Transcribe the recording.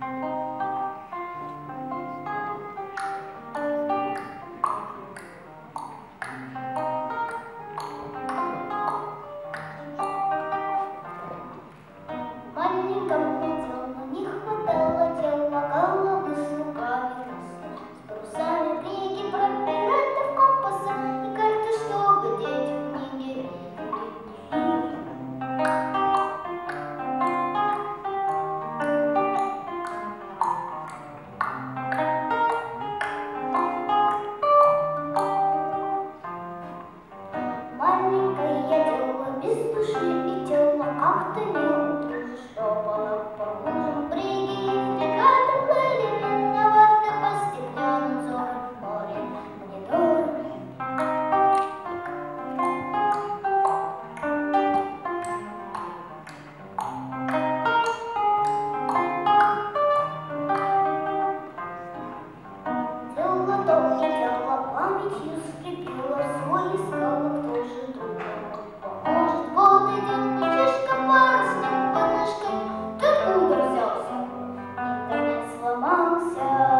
Bye. often you canção.